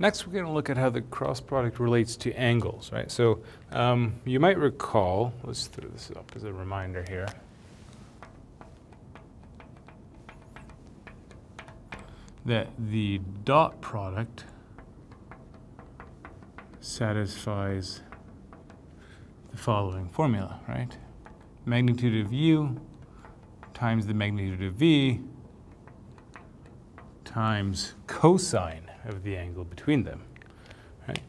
Next, we're going to look at how the cross product relates to angles, right? So um, you might recall, let's throw this up as a reminder here. That the dot product satisfies the following formula, right? Magnitude of u times the magnitude of v times cosine of the angle between them. Right?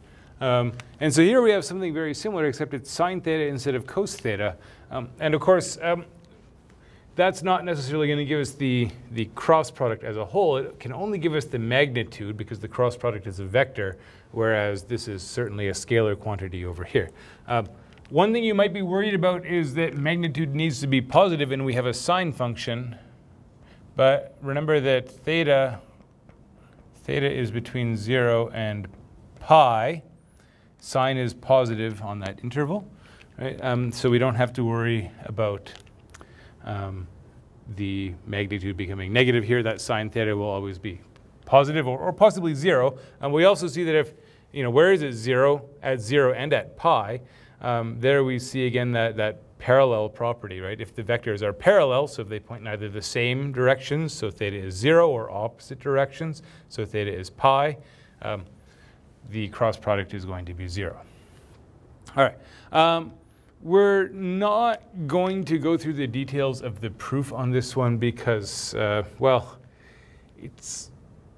Um, and so here we have something very similar, except it's sine theta instead of cos theta. Um, and of course, um, that's not necessarily going to give us the, the cross product as a whole. It can only give us the magnitude because the cross product is a vector, whereas this is certainly a scalar quantity over here. Um, one thing you might be worried about is that magnitude needs to be positive and we have a sine function. But remember that theta Theta is between 0 and pi. Sine is positive on that interval. Right? Um, so we don't have to worry about um, the magnitude becoming negative here. That sine theta will always be positive or, or possibly 0. And we also see that if, you know, where is it 0? At 0 and at pi. Um, there we see again that, that parallel property, right? If the vectors are parallel, so if they point in either the same directions, so theta is zero, or opposite directions, so theta is pi, um, the cross product is going to be zero. All right. Um, we're not going to go through the details of the proof on this one because, uh, well, it's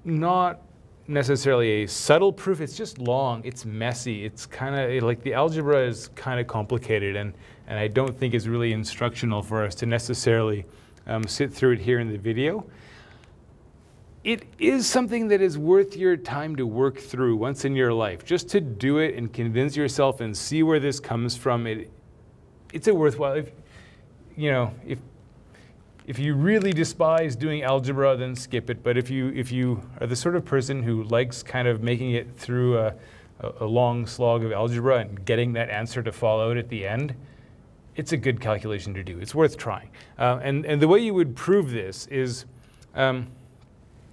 not necessarily a subtle proof. It's just long. It's messy. It's kind of like the algebra is kind of complicated, and and I don't think is really instructional for us to necessarily um, sit through it here in the video. It is something that is worth your time to work through once in your life, just to do it and convince yourself and see where this comes from. It, it's a worthwhile. If, you know, if if you really despise doing algebra, then skip it. But if you, if you are the sort of person who likes kind of making it through a, a long slog of algebra and getting that answer to fall out at the end, it's a good calculation to do. It's worth trying. Uh, and, and the way you would prove this is um,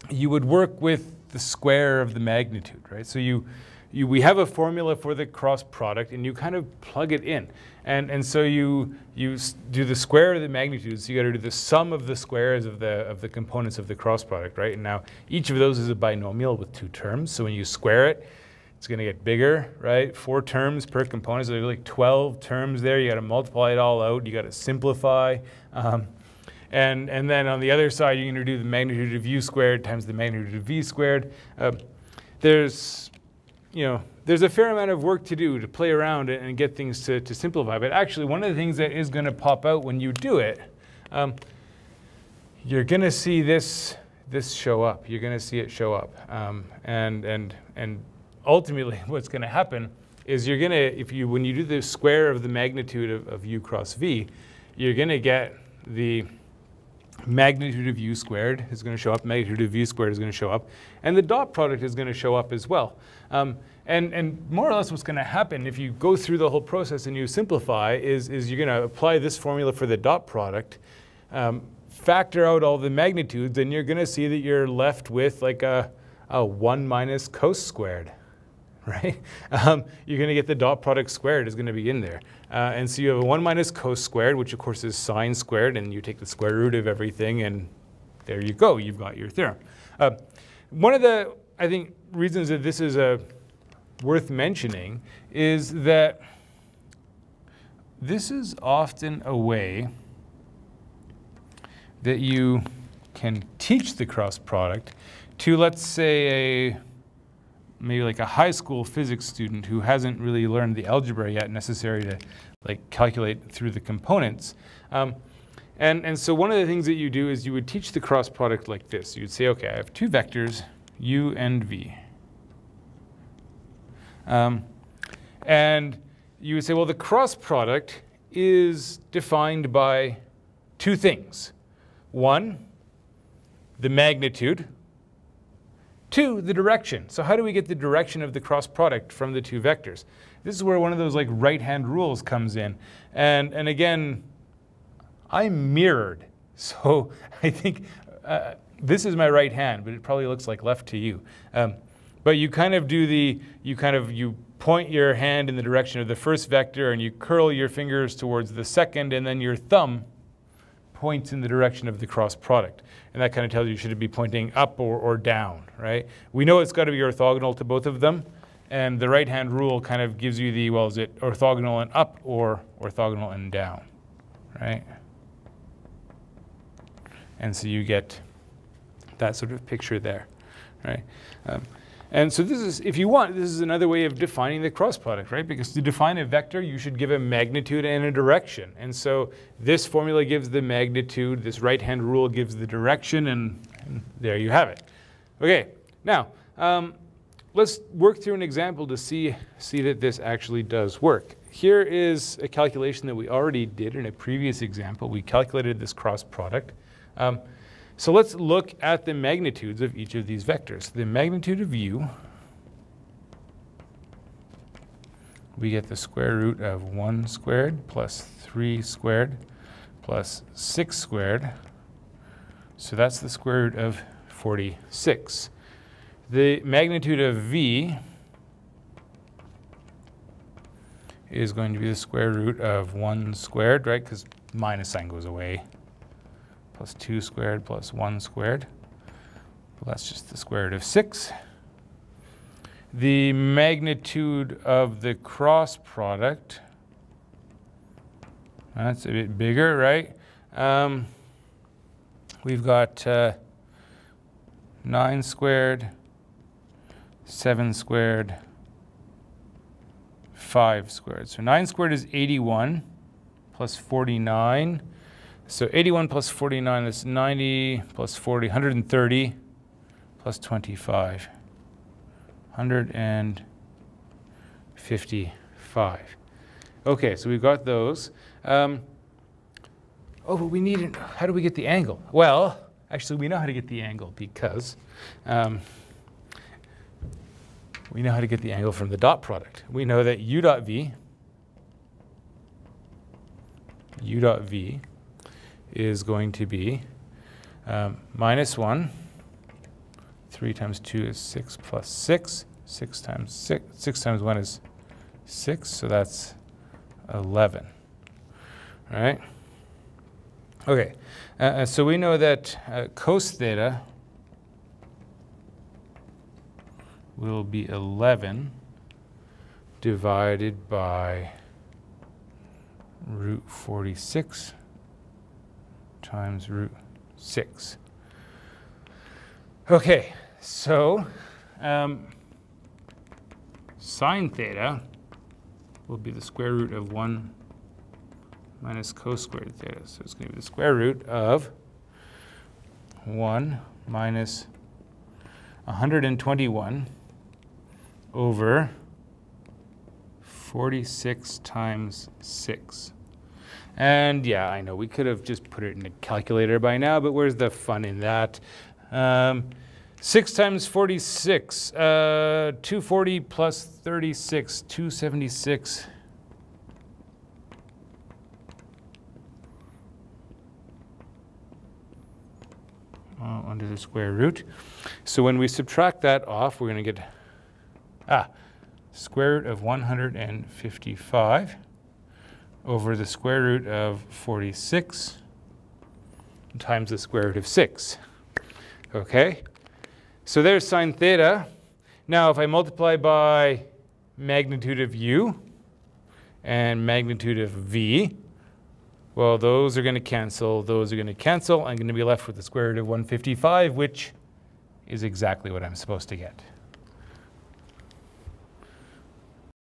you would work with the square of the magnitude, right? So you, you, we have a formula for the cross product and you kind of plug it in. And, and so you, you do the square of the magnitudes, so you gotta do the sum of the squares of the, of the components of the cross product, right? And now each of those is a binomial with two terms. So when you square it, it's going to get bigger, right? Four terms per component, so there's like 12 terms there. You got to multiply it all out. You got to simplify. Um, and, and then on the other side, you're going to do the magnitude of u squared times the magnitude of v squared. Uh, there's, you know, there's a fair amount of work to do to play around and get things to, to simplify. But actually, one of the things that is going to pop out when you do it, um, you're going to see this this show up. You're going to see it show up. Um, and, and, and ultimately what's going to happen is you're going to, if you, when you do the square of the magnitude of, of u cross v, you're going to get the magnitude of u squared is going to show up, magnitude of v squared is going to show up, and the dot product is going to show up as well. Um, and, and more or less what's going to happen if you go through the whole process and you simplify is, is you're going to apply this formula for the dot product, um, factor out all the magnitudes, and you're going to see that you're left with like a, a 1 minus cos squared right? Um, you're going to get the dot product squared is going to be in there. Uh, and so you have a 1 minus cos squared, which of course is sine squared, and you take the square root of everything, and there you go. You've got your theorem. Uh, one of the, I think, reasons that this is a, worth mentioning is that this is often a way that you can teach the cross product to, let's say, a maybe like a high school physics student who hasn't really learned the algebra yet necessary to like calculate through the components. Um, and, and so one of the things that you do is you would teach the cross product like this. You'd say, okay, I have two vectors, u and v. Um, and you would say, well, the cross product is defined by two things. One, the magnitude, Two, the direction. So how do we get the direction of the cross product from the two vectors? This is where one of those like right-hand rules comes in. And, and again, I'm mirrored. So I think uh, this is my right hand, but it probably looks like left to you. Um, but you kind of do the, you kind of, you point your hand in the direction of the first vector and you curl your fingers towards the second and then your thumb points in the direction of the cross product. And that kind of tells you should it be pointing up or, or down, right? We know it's got to be orthogonal to both of them. And the right-hand rule kind of gives you the, well, is it orthogonal and up or orthogonal and down, right? And so you get that sort of picture there, right? Um, and so this is, if you want, this is another way of defining the cross product, right? Because to define a vector, you should give a magnitude and a direction. And so this formula gives the magnitude, this right-hand rule gives the direction, and, there you have it. Okay, now, um, let's work through an example to see, see that this actually does work. Here is a calculation that we already did in a previous example. We calculated this cross product. Um, so let's look at the magnitudes of each of these vectors. The magnitude of u, we get the square root of 1 squared plus 3 squared plus 6 squared. So that's the square root of 46. The magnitude of v is going to be the square root of 1 squared, right? Because minus sign goes away plus 2 squared plus 1 squared. Well, that's just the square root of 6. The magnitude of the cross product, that's a bit bigger, right? Um, we've got uh, 9 squared, 7 squared, 5 squared. So 9 squared is 81 plus 49 so 81 plus 49 is 90 plus 40, 130 plus 25. 155. Okay, so we've got those. Um, oh, but we need, how do we get the angle? Well, actually we know how to get the angle because um, we know how to get the angle from the dot product. We know that u dot v, u dot v is going to be um, minus 1. 3 times 2 is 6 plus 6. 6 times 6, 6 times 1 is 6, so that's 11. All right? Okay, uh, uh, so we know that uh, cos theta will be 11 divided by root 46 times root 6. Okay, so um, sine theta will be the square root of 1 minus cos squared theta. So it's going to be the square root of 1 minus 121 over 46 times 6. And yeah, I know we could have just put it in a calculator by now, but where's the fun in that? Um, 6 times 46, uh, 240 plus 36, 276. Uh, under the square root. So when we subtract that off, we're going to get, ah, square root of 155 over the square root of 46 times the square root of 6. Okay? So there's sine theta. Now if I multiply by magnitude of u and magnitude of v, well, those are going to cancel. Those are going to cancel. I'm going to be left with the square root of 155, which is exactly what I'm supposed to get.